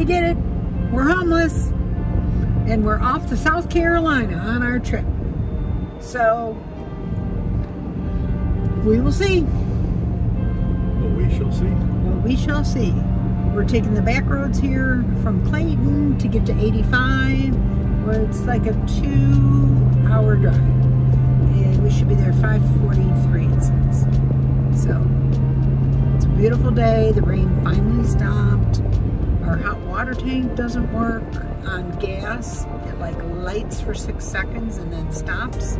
we did it. We're homeless. And we're off to South Carolina on our trip. So, we will see. But we shall see. Well, we shall see. We're taking the back roads here from Clayton to get to 85. Well, it's like a two hour drive. And we should be there 543 it says. So, it's a beautiful day. The rain finally stopped. Our hot water tank doesn't work on gas. It like lights for six seconds and then stops.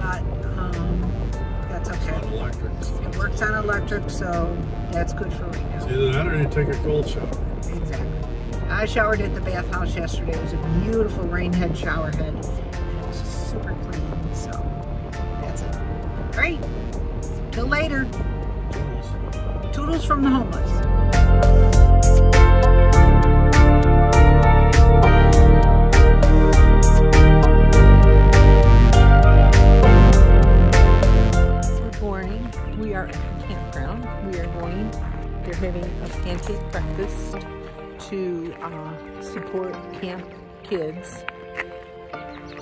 But um, that's okay. It works on electric, so that's good for right It's now. either that or you take a cold shower. Exactly. I showered at the bathhouse yesterday. It was a beautiful rain head shower head. It was super clean, so that's it. Great. Till later. Toodles. Toodles from the homeless. A pancake breakfast to uh, support camp kids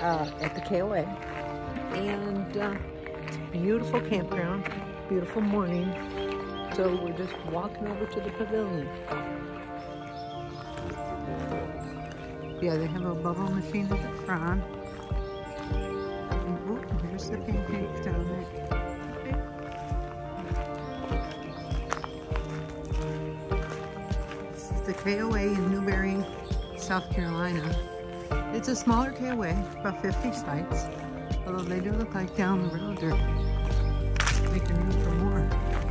uh, at the KOA. And uh, it's a beautiful campground, beautiful morning. So we're just walking over to the pavilion. Yeah, they have a bubble machine at the front. And, oh, here's the pancakes down there. KOA in Newberry, South Carolina. It's a smaller KOA, about 50 sites. Although they do look like down the road they're making room for more.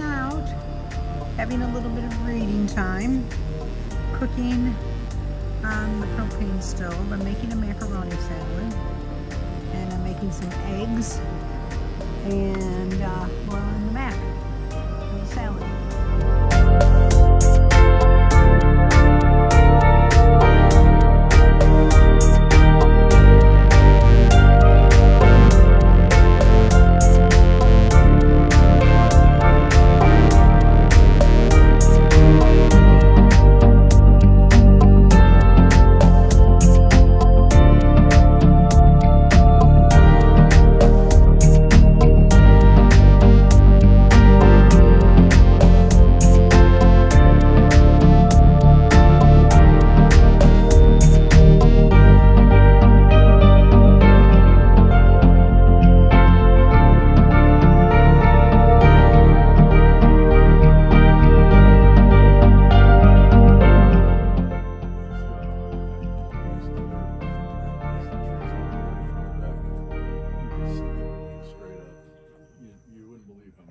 Out, having a little bit of reading time, cooking on the propane stove. I'm making a macaroni salad, and I'm making some eggs, and uh, oil in the of the salad.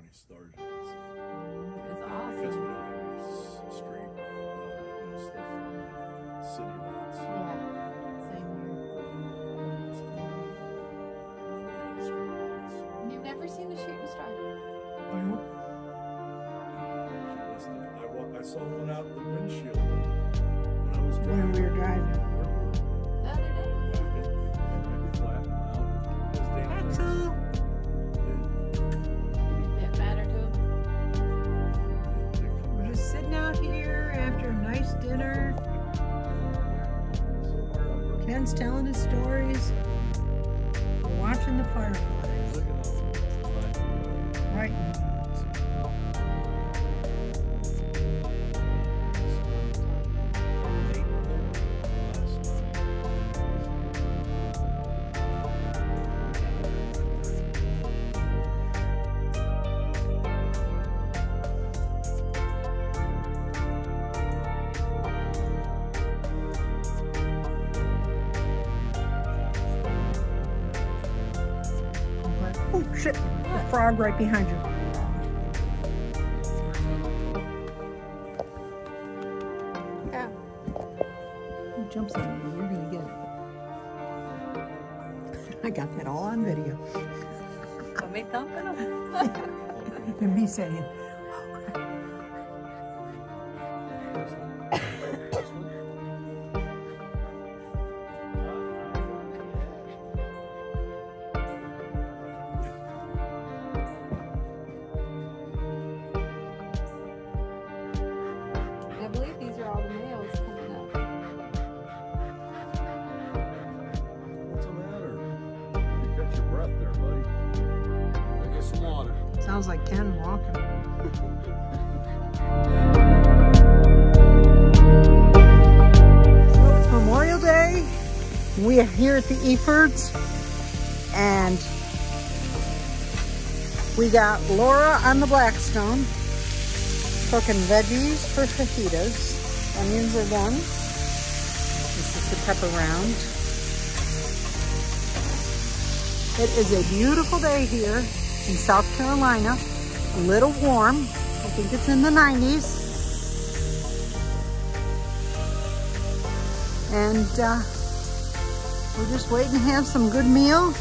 Many stars it is. It's Because awesome. we don't have any street, uh, you know, stuff, city lights. Yeah. Same here. You've never seen the shooting star? I hope. I, I saw one out the windshield when I was When we were driving. Hard on purpose. Ken's telling his stories. We're watching the fireflies. Look at those. Right. Oh shit! A frog right behind you. Oh. Yeah. He jumps on you, you're gonna get it. I got that all on video. But me thumping them. And me saying, sounds like Ken it's Memorial Day. We are here at the Efords and we got Laura on the Blackstone cooking veggies for fajitas. Onions are done. This is the pepper round. It is a beautiful day here in South Carolina. A little warm. I think it's in the 90s. And uh, we're just waiting to have some good meal